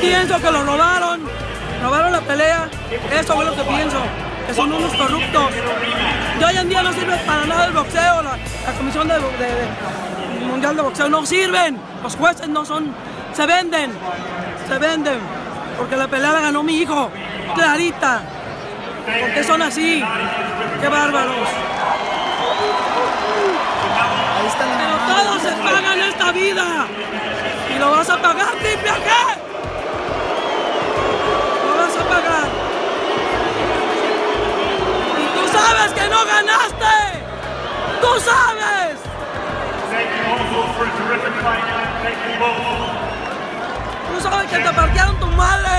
pienso que lo robaron, robaron la pelea. Eso es lo que pienso, que son unos corruptos. Y hoy en día no sirve para nada el boxeo, la, la Comisión de, de- de- Mundial de Boxeo no sirven. Los jueces no son, se venden, se venden. Porque la pelea la ganó mi hijo, clarita. ¿Por qué son así? ¡Qué bárbaros! Pero mamá. todo se paga en esta vida. Y lo vas a pagar, triple sabes que no ganaste. Tú sabes. Tú sabes que te partieron tu madre.